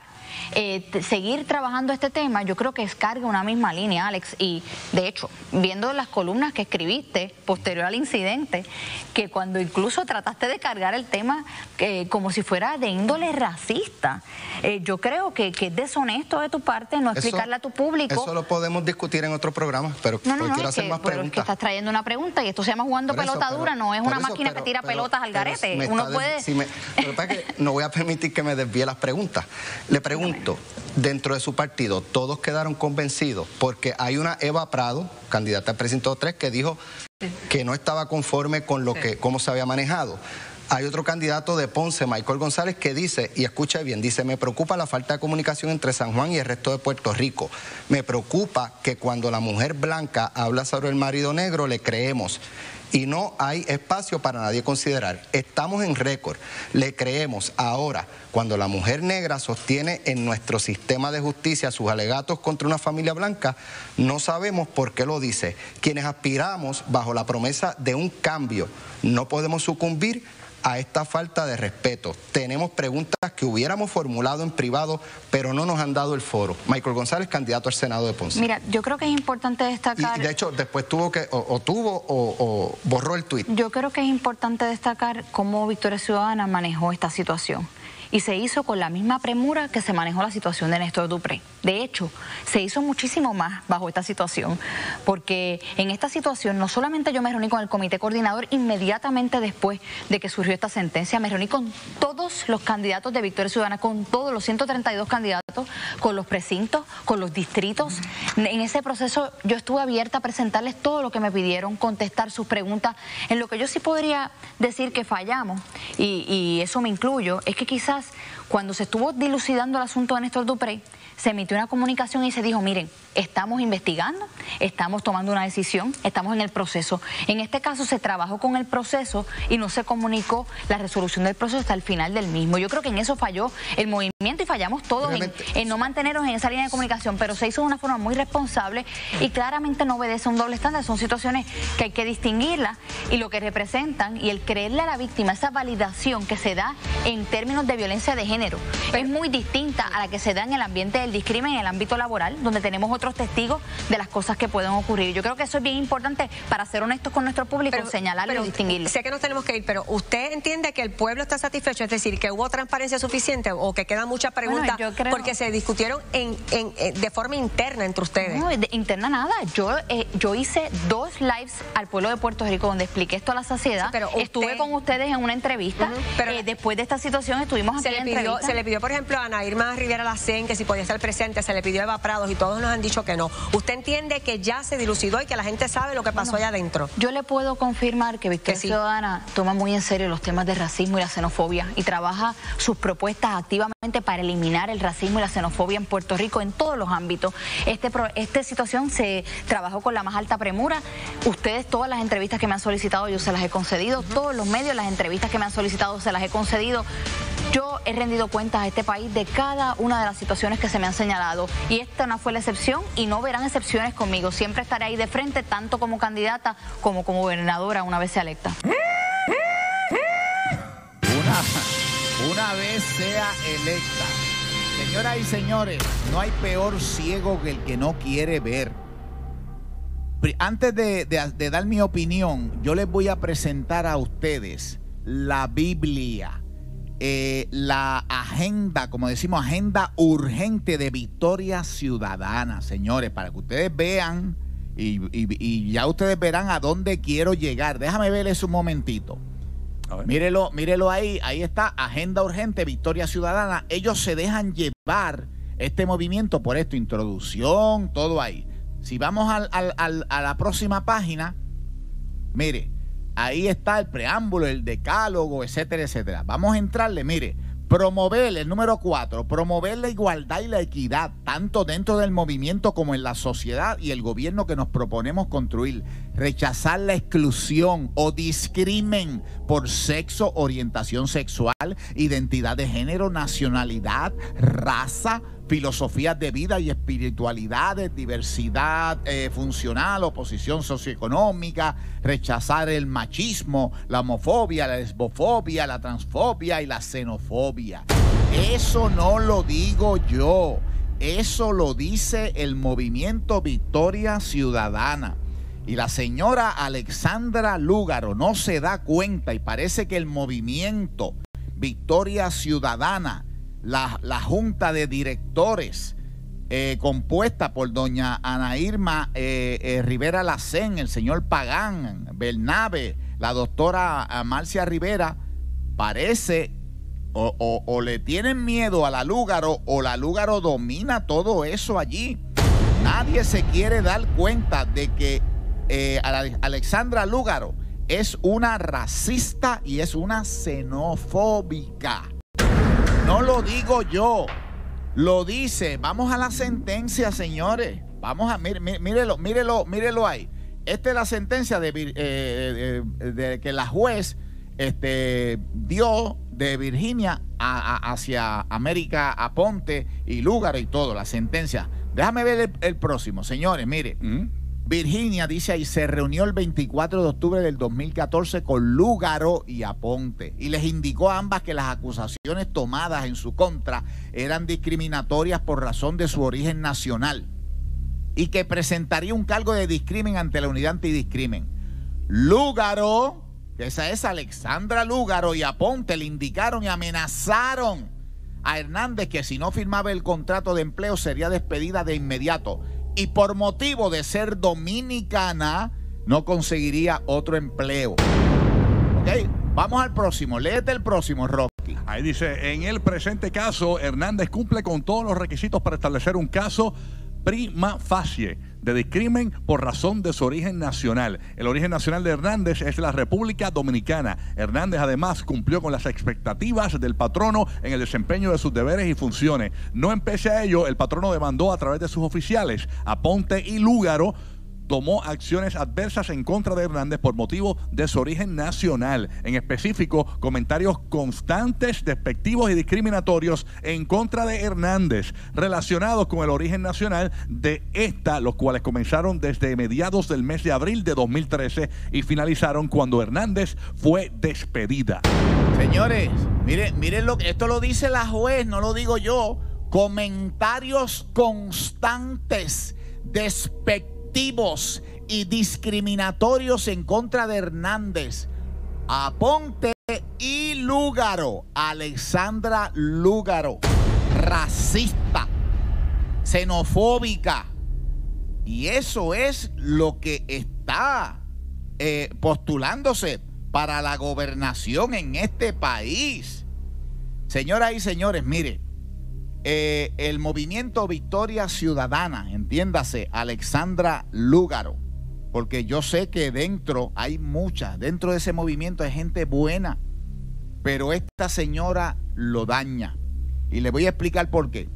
eh, seguir trabajando este tema, yo creo que es carga una misma línea, Alex. Y de hecho, viendo las columnas que escribiste posterior al incidente, que cuando incluso trataste de cargar el tema eh, como si fuera de índole racista, eh, yo creo que, que es deshonesto de tu parte no Eso- explicarle a tu público. Eso lo podemos discutir en otro programa, pero No, no, pues no, quiero hacer que, más pero es que preguntas. estás trayendo una pregunta y esto se llama jugando eso, pelota pero- dura, no es una eso, máquina pero- que tira pero- pelotas al garete. Uno puede... si me- lo que pasa es que no voy a permitir que me desvíe las preguntas. Le pregunto, dentro de su partido, ¿todos quedaron convencidos? Porque hay una Eva Prado, candidata al precinto 3, que dijo que no estaba conforme con lo que, cómo se había manejado. Hay otro candidato de Ponce, Michael González, que dice, y escucha bien, dice, me preocupa la falta de comunicación entre San Juan y el resto de Puerto Rico. Me preocupa que cuando la mujer blanca habla sobre el marido negro, le creemos. Y no hay espacio para nadie considerar. Estamos en récord. Le creemos ahora, cuando la mujer negra sostiene en nuestro sistema de justicia sus alegatos contra una familia blanca, no sabemos por qué lo dice. Quienes aspiramos bajo la promesa de un cambio, no podemos sucumbir a esta falta de respeto. Tenemos preguntas que hubiéramos formulado en privado, pero no nos han dado el foro. Michael González, candidato al Senado de Ponce. Mira, yo creo que es importante destacar... Y de hecho, después tuvo que, o, o tuvo o, o borró el tuit. Yo creo que es importante destacar cómo Victoria Ciudadana manejó esta situación. Y se hizo con la misma premura que se manejó la situación de Néstor Dupré. De hecho, se hizo muchísimo más bajo esta situación, porque en esta situación no solamente yo me reuní con el comité coordinador inmediatamente después de que surgió esta sentencia, me reuní con todos los candidatos de Victoria Ciudadana, con todos los 132 candidatos, con los precintos, con los distritos. En ese proceso yo estuve abierta a presentarles todo lo que me pidieron, contestar sus preguntas. En lo que yo sí podría decir que fallamos, y, y eso me incluyo, es que quizás us. Cuando se estuvo dilucidando el asunto de Néstor Dupré, se emitió una comunicación y se dijo, miren, estamos investigando, estamos tomando una decisión, estamos en el proceso. En este caso se trabajó con el proceso y no se comunicó la resolución del proceso hasta el final del mismo. Yo creo que en eso falló el movimiento y fallamos todos en, en no mantenernos en esa línea de comunicación, pero se hizo de una forma muy responsable y claramente no obedece a un doble estándar. Son situaciones que hay que distinguirlas y lo que representan y el creerle a la víctima esa validación que se da en términos de violencia de género es muy distinta a la que se da en el ambiente del discrimen, en el ámbito laboral, donde tenemos otros testigos de las cosas que pueden ocurrir. Yo creo que eso es bien importante para ser honestos con nuestro público, señalarlo pero y distinguirlo. Sé que nos tenemos que ir, pero ¿usted entiende que el pueblo está satisfecho? Es decir, que hubo transparencia suficiente o que quedan muchas preguntas creo- porque se discutieron en, en- en- de forma interna entre ustedes. No, de interna nada. Yo, eh, yo hice dos lives al pueblo de Puerto Rico donde expliqué esto a la saciedad. pero usted- Estuve con ustedes en una entrevista. Eh, después de esta situación estuvimos aquí en pidió, se le pidió, por ejemplo, a Ana Irma Rivera Lacén que si podía estar presente, se le pidió a Eva Prados y todos nos han dicho que no. ¿Usted entiende que ya se dilucidó y que la gente sabe lo que pasó allá adentro? Yo le puedo confirmar que Victoria Ciudadana toma muy en serio los temas de racismo y la xenofobia y trabaja sus propuestas activamente para eliminar el racismo y la xenofobia en Puerto Rico en todos los ámbitos. Este pro- esta situación se trabajó con la más alta premura. Ustedes, todas las entrevistas que me han solicitado, yo se las he concedido. Todos los medios, las entrevistas que me han solicitado, se las he concedido. Yo he rendido cuentas a este país de cada una de las situaciones que se me han señalado y esta no fue la excepción y no verán excepciones conmigo. Siempre estaré ahí de frente, tanto como candidata como como gobernadora una vez sea electa. Una, una vez sea electa. Señoras y señores, no hay peor ciego que el que no quiere ver. Antes de- de dar mi opinión, yo les voy a presentar a ustedes la Biblia, eh, la agenda, como decimos, agenda urgente de Victoria Ciudadana, señores, para que ustedes vean y, y- y ya ustedes verán a dónde quiero llegar. Déjame verles un momentito. Mírelo, mírelo ahí, ahí está, Agenda Urgente, Victoria Ciudadana. Ellos se dejan llevar este movimiento por esto, introducción, todo ahí. Si vamos al- al- al- a la próxima página, mire, ahí está el preámbulo, el decálogo, etcétera, etcétera. Vamos a entrarle, mire, promover, el número cuatro, promover la igualdad y la equidad, tanto dentro del movimiento como en la sociedad y el gobierno que nos proponemos construir. Rechazar la exclusión o discrimen por sexo, orientación sexual, identidad de género, nacionalidad, raza, filosofías de vida y espiritualidades, diversidad eh, funcional, oposición socioeconómica, rechazar el machismo, la homofobia, la lesbofobia, la transfobia y la xenofobia. Eso no lo digo yo. Eso lo dice el movimiento Victoria Ciudadana. Y la señora Alexandra Lúgaro no se da cuenta y parece que el movimiento Victoria Ciudadana, la, la junta de directores eh, compuesta por doña Ana Irma eh, eh, Rivera Lacén, el señor Pagán, Bernabe, la doctora Marcia Rivera, parece o, o, le tienen miedo a la Lúgaro o la Lúgaro domina todo eso allí. Nadie se quiere dar cuenta de que Alexandra Lúgaro es una racista y es una xenofóbica. No lo digo yo, lo dice. Vamos a la sentencia, señores. Vamos a, mírelo, mírelo, mírelo ahí. Esta es la sentencia de, eh, de que la juez este, dio de Virginia hacia América, a Ponte y Lúgaro y todo, la sentencia. Déjame ver el, próximo, señores, mire. Virginia dice ahí, se reunió el 24 de octubre del 2014 con Lúgaro y Aponte y les indicó a ambas que las acusaciones tomadas en su contra eran discriminatorias por razón de su origen nacional y que presentaría un cargo de discrimen ante la unidad antidiscrimen. Lúgaro esa es Alexandra Lúgaro y Aponte le indicaron y amenazaron a Hernández que si no firmaba el contrato de empleo sería despedida de inmediato y por motivo de ser dominicana no conseguiría otro empleo. ¿Ok? Vamos al próximo. Léete el próximo, Rocky. Ahí dice, en el presente caso, Hernández cumple con todos los requisitos para establecer un caso prima facie de discrimen por razón de su origen nacional. El origen nacional de Hernández es la República Dominicana. Hernández además cumplió con las expectativas del patrono en el desempeño de sus deberes y funciones. No en pese a ello, el patrono demandó a través de sus oficiales a Ponte y Lúgaro tomó acciones adversas en contra de Hernández por motivo de su origen nacional. En específico, comentarios constantes, despectivos y discriminatorios en contra de Hernández, relacionados con el origen nacional de esta, los cuales comenzaron desde mediados del mes de abril de 2013 y finalizaron cuando Hernández fue despedida. Señores, miren, miren lo que esto lo dice la juez, no lo digo yo. Comentarios constantes, despectivos y discriminatorios en contra de Hernández. Aponte y Lúgaro, Alexandra Lúgaro, racista, xenofóbica. Y eso es lo que está eh, postulándose para la gobernación en este país. Señoras y señores, mire, eh, el movimiento Victoria Ciudadana, entiéndase, Alexandra Lúgaro, porque yo sé que dentro hay muchas, dentro de ese movimiento hay gente buena, pero esta señora lo daña. Y le voy a explicar por qué.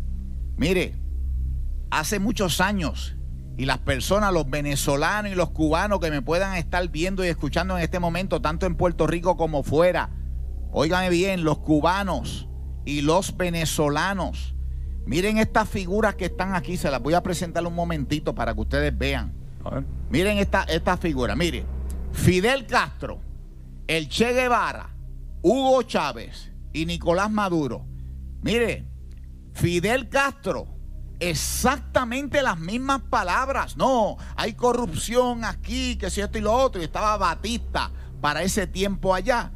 Mire, hace muchos años, y las personas, los venezolanos y los cubanos que me puedan estar viendo y escuchando en este momento, tanto en Puerto Rico como fuera, óigame bien, los cubanos y los venezolanos, Miren estas figuras que están aquí, se las voy a presentar un momentito para que ustedes vean. Miren esta, esta figura, mire. Fidel Castro, el Che Guevara, Hugo Chávez y Nicolás Maduro. Mire, Fidel Castro, exactamente las mismas palabras. No, hay corrupción aquí, que si esto y lo otro. Y estaba Batista para ese tiempo allá.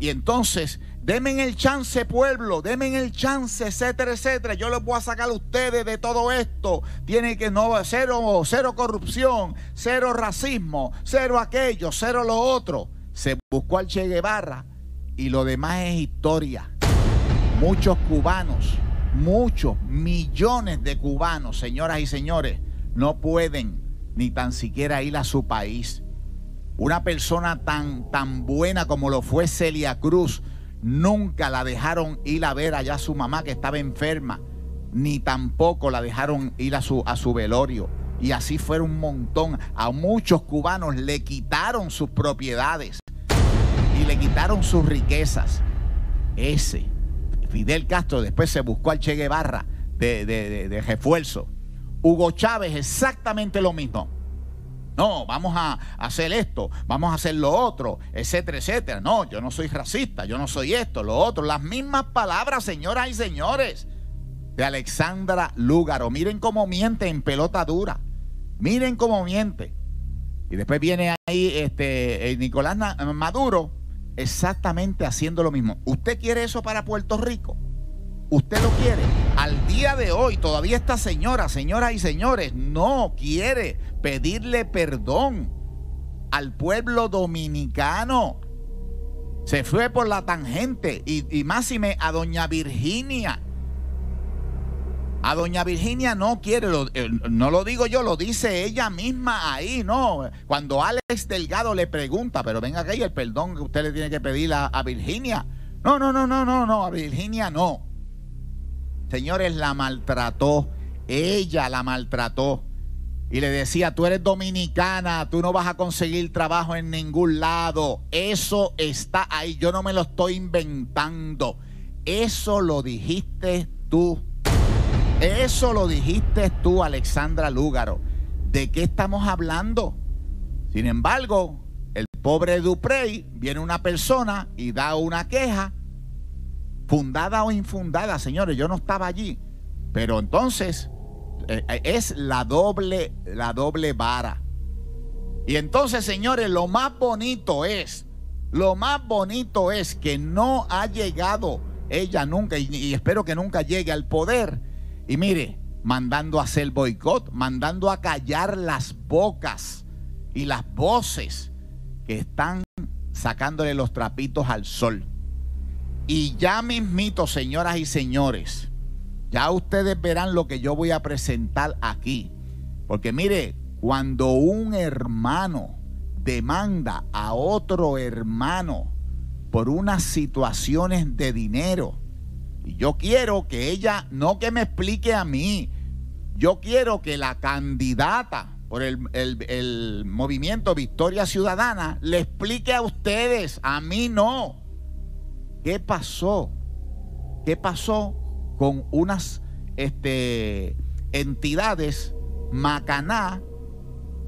Y entonces Denme el chance, pueblo, denme el chance, etcétera, etcétera. Yo les voy a sacar a ustedes de todo esto. Tiene que no, cero, cero corrupción, cero racismo, cero aquello, cero lo otro. Se buscó al Che Guevara y lo demás es historia. Muchos cubanos, muchos millones de cubanos, señoras y señores, no pueden ni tan siquiera ir a su país. Una persona tan, tan buena como lo fue Celia Cruz Nunca la dejaron ir a ver allá a su mamá que estaba enferma, ni tampoco la dejaron ir a su, a su velorio. Y así fueron un montón. A muchos cubanos le quitaron sus propiedades y le quitaron sus riquezas. Ese, Fidel Castro, después se buscó al Che Guevara de, de refuerzo. Hugo Chávez, exactamente lo mismo. No, vamos a hacer esto, vamos a hacer lo otro, etcétera, etcétera. No, yo no soy racista, yo no soy esto, lo otro. Las mismas palabras, señoras y señores, de Alexandra Lúgaro. Miren cómo miente en pelota dura. Miren cómo miente. Y después viene ahí este eh, Nicolás Na- Maduro exactamente haciendo lo mismo. ¿Usted quiere eso para Puerto Rico? ¿Usted lo quiere? Al día de hoy, todavía esta señora, señoras y señores, no quiere pedirle perdón al pueblo dominicano. Se fue por la tangente y, y máxime a doña Virginia. A doña Virginia no quiere, lo- eh, no lo digo yo, lo dice ella misma ahí, ¿no? Cuando Alex Delgado le pregunta, pero venga aquí el perdón que usted le tiene que pedir a, a Virginia. No, no, no, no, no, no, a Virginia no. Señores, la maltrató, ella la maltrató. Y le decía, tú eres dominicana, tú no vas a conseguir trabajo en ningún lado. Eso está ahí, yo no me lo estoy inventando. Eso lo dijiste tú. Eso lo dijiste tú, Alexandra Lúgaro. ¿De qué estamos hablando? Sin embargo, el pobre Duprey viene una persona y da una queja, fundada o infundada, señores, yo no estaba allí. Pero entonces es la doble, la doble vara. Y entonces, señores, lo más bonito es, lo más bonito es que no ha llegado ella nunca, y, y espero que nunca llegue al poder. Y mire, mandando a hacer boicot, mandando a callar las bocas y las voces que están sacándole los trapitos al sol. Y ya mismito, señoras y señores, ya ustedes verán lo que yo voy a presentar aquí. Porque mire, cuando un hermano demanda a otro hermano por unas situaciones de dinero, y yo quiero que ella, no que me explique a mí, yo quiero que la candidata por el, el- el movimiento Victoria Ciudadana le explique a ustedes, a mí no. ¿Qué pasó? ¿Qué pasó con unas este, entidades macaná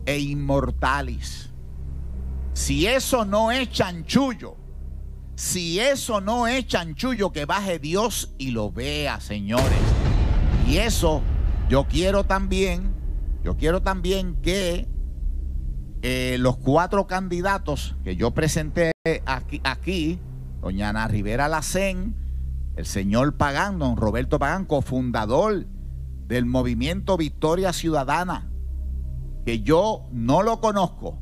e inmortales? Si eso no es chanchullo, si eso no es chanchullo, que baje Dios y lo vea, señores. Y eso yo quiero también, yo quiero también que eh, los cuatro candidatos que yo presenté aquí, aquí doña Ana Rivera Lacén, el señor Pagán, don Roberto Pagán, cofundador del movimiento Victoria Ciudadana, que yo no lo conozco,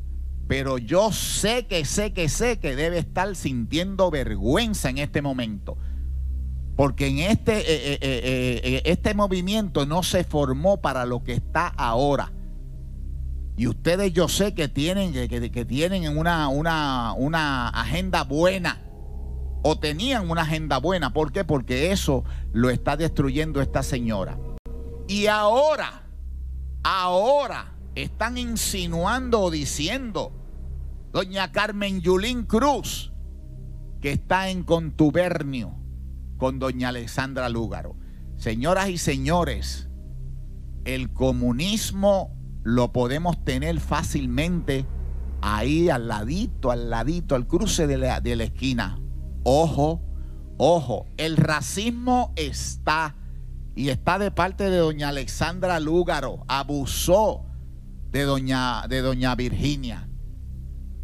pero yo sé que sé que sé que debe estar sintiendo vergüenza en este momento. Porque en este, eh, eh, eh, este movimiento no se formó para lo que está ahora. Y ustedes yo sé que tienen, que- que tienen una, una, una agenda buena. O tenían una agenda buena. ¿Por qué? Porque eso lo está destruyendo esta señora. Y ahora, ahora están insinuando o diciendo, doña Carmen Yulín Cruz, que está en contubernio con doña Alexandra Lúgaro. Señoras y señores, el comunismo lo podemos tener fácilmente ahí al ladito, al ladito, al cruce de la, de la esquina. Ojo, ojo, el racismo está y está de parte de doña Alexandra Lúgaro. Abusó de doña, de doña Virginia.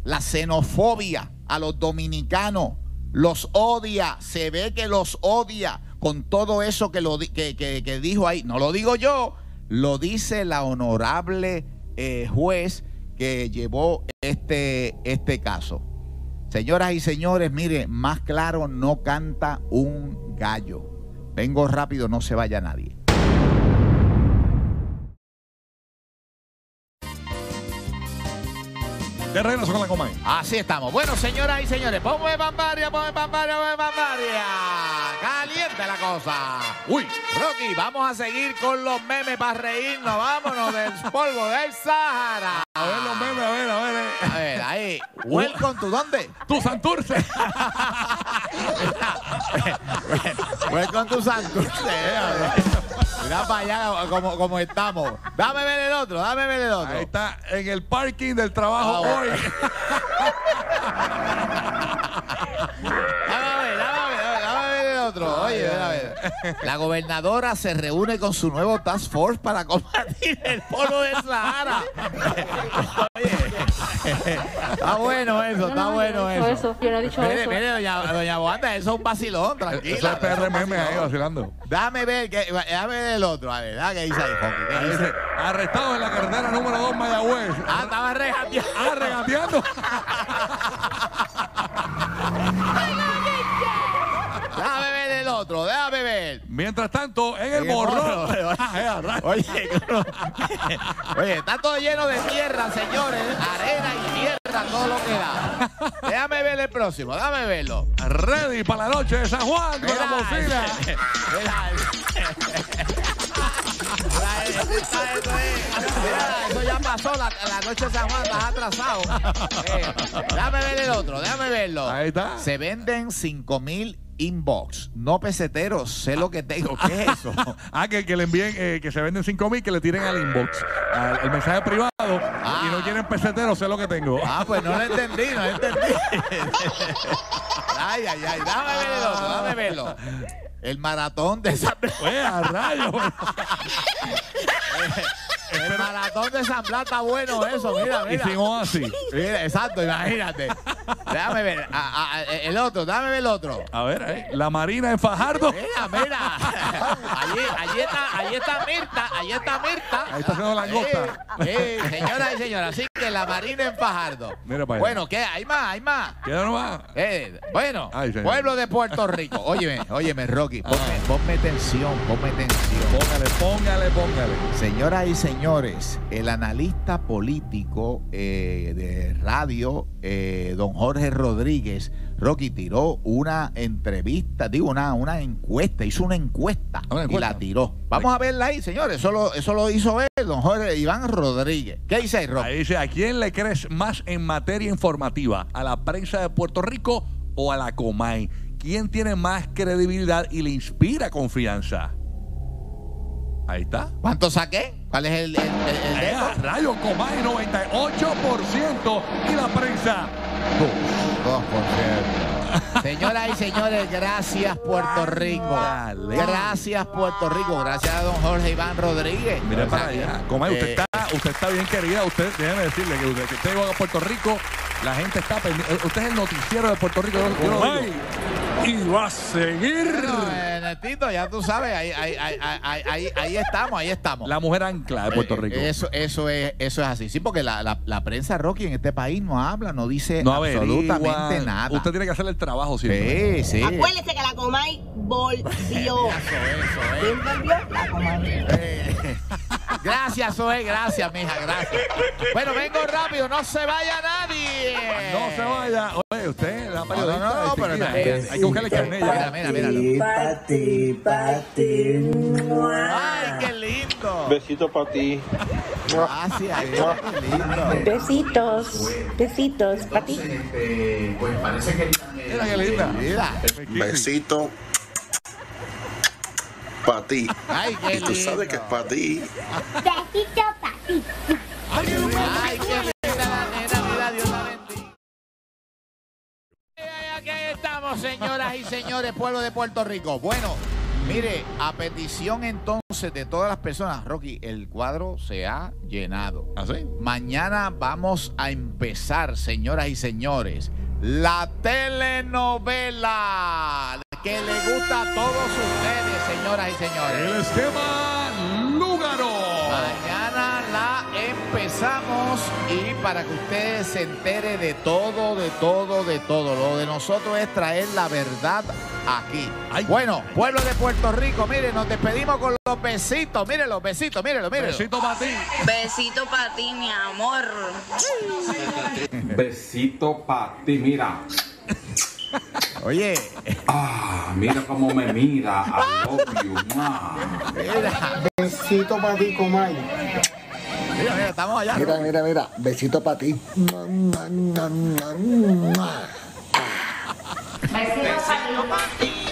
La xenofobia a los dominicanos los odia, se ve que los odia con todo eso que, lo, que, que- que dijo ahí. No lo digo yo, lo dice la honorable eh, juez que llevó este, este caso. Señoras y señores, mire, más claro no canta un gallo. Vengo rápido, no se vaya nadie. De regreso con la coma. Así estamos. Bueno, señoras y señores, ponme pambaria, ponme pambaria, ponme pambaria. Caliente la cosa. Uy, Rocky, vamos a seguir con los memes para reírnos. Vámonos del polvo del Sahara. A ver los memes, a ver, a ver. eh. A ver, ahí. Welcome to dónde? Tu Santurce. Welcome to Santurce. Mira para allá como, como estamos. Dame ver el otro, dame ver el otro. Ahí está, en el parking del trabajo Ah, hoy. Dame ver, dame a ver, dame a ver el otro. Oye, a ver. La gobernadora se reúne con su nuevo task force para combatir el polvo del Sahara. Oye, está bueno eso, está bueno eso. Yo no he dicho Mire, eso. mire, doña, doña Wanda, eso es un vacilón, tranquila. Eso es PRMM ahí vacilando. Dame ver, que, dame ver el otro, a ver, ¿qué dice ahí, Joaquín? ¿Qué Ahí dice? dice, arrestado en la carretera número 2 Mayagüez. Ah, estaba regateando. Ah, regateando. Déjame ver el otro, déjame ver. Mientras tanto, en el morro. Oye, oye, está todo lleno de tierra, señores. Arena y tierra, todo lo que da. Déjame ver el próximo, déjame verlo. Ready para la noche de San Juan con la bocina. eso ya pasó, la, la noche de San Juan, estás atrasado. Eh, déjame ver el otro, déjame verlo. Ahí está. Se venden 5 mil inbox, no peseteros, sé lo que tengo. ¿Qué es eso? Ah, que, que le envíen, eh, que se venden 5 mil, que le tiren al inbox, al, el mensaje privado, y no quieren pesetero, sé lo que tengo. Ah, pues no lo entendí, no lo entendí. ay, ay, ay, dame ver el otro, dame verlo. El maratón de San Pues, a rayos. El maratón de San Blas está bueno eso, mira, mira. Hicimos así. Mira, exacto, imagínate. Déjame ver, a- a- el otro, dame ver el otro. A ver, eh, la Marina en Fajardo. Mira, mira. Allí, allí está, allí está Mirta, allí está Mirta. Ahí está haciendo langosta. Eh, eh, señoras y señores, así la Marina en Fajardo. Mira para allá. Bueno, ¿qué? Hay más, hay más. Queda nomás. Eh, bueno, Ay, señor. pueblo de Puerto Rico. Óyeme, óyeme, Rocky, ponme, ponme tensión, ponme tensión. Póngale, póngale, póngale. Señoras y señores, el analista político eh, de radio, eh, don Jorge Rodríguez, Rocky tiró una entrevista, digo, una, una encuesta, hizo una encuesta, Una y la tiró. Vamos a verla ahí, señores. Eso lo, eso lo hizo él, don Jorge Iván Rodríguez. ¿Qué dice ahí, Rocky? Ahí dice, ¿a quién le crees más en materia informativa? ¿A la prensa de Puerto Rico o a la Comay? ¿Quién tiene más credibilidad y le inspira confianza? Ahí está. ¿Cuánto saqué? ¿Cuál es el, el, el- el de Eh? Rayo Comay 98% y la prensa Señoras y señores, gracias Puerto Rico. Vale. Gracias Puerto Rico. Gracias a don Jorge Iván Rodríguez. Mire para allá. Comay, usted eh, está, usted está bien querida. Usted, déjeme decirle que usted, que usted llegó a Puerto Rico, la gente está pendiente. Usted es el noticiero de Puerto Rico. yo- yo lo Comay, digo. Y va a seguir. Bueno, eh, Netito, ya tú sabes, ahí, ahí, ahí, ahí, ahí- ahí estamos, ahí estamos. La mujer ancla de Puerto Eh, Rico. Eso, eso, es, eso es así. Sí, porque la, la, la prensa Rocky en este país no habla, no dice no absolutamente averigua. nada. Usted tiene que hacer el trabajo siempre. Sí, sí. Acuérdese que la Comay volvió. ¿Quién volvió? La Comay. Eh, Gracias, Zoe, gracias, mija, gracias. Bueno, vengo rápido, no se vaya nadie. No se vaya. Oye, usted, la No, periodista. no, no, pero también- Hay que buscarle carnet ya. Mira, mira, míralo. Pati, pati. Ay, qué lindo. Besito para ti. Gracias, qué lindo. Besitos. Besitos para ti. Pues parece que Mira qué linda. Mira. Besito para ti. Ay, qué Y tú sabes lindo. que es para ti. Besito para ti. Ay, qué linda Aquí estamos, señoras y señores, pueblo de Puerto Rico. Bueno, mire, a petición entonces de todas las personas, Rocky, el cuadro se ha llenado. ¿Ah, sí? Mañana vamos a empezar, señoras y señores, la telenovela que le gusta a todos ustedes, señoras y señores. El esquema empezamos y para que usted se entere de todo, de todo, de todo. Lo de nosotros es traer la verdad aquí. Ay. Bueno, pueblo de Puerto Rico, mire, nos despedimos con los besitos. Mire los besitos, mírelo, mírelo. Besito para ti. Besito para ti, mi amor. Besito para ti, mira. Oye, Ah, mira cómo me mira. I love you, ma. mira, Besito para ti, Comay. Mira, mira, estamos allá. Mira, mira, mira. Besito para ti. Besito para ti.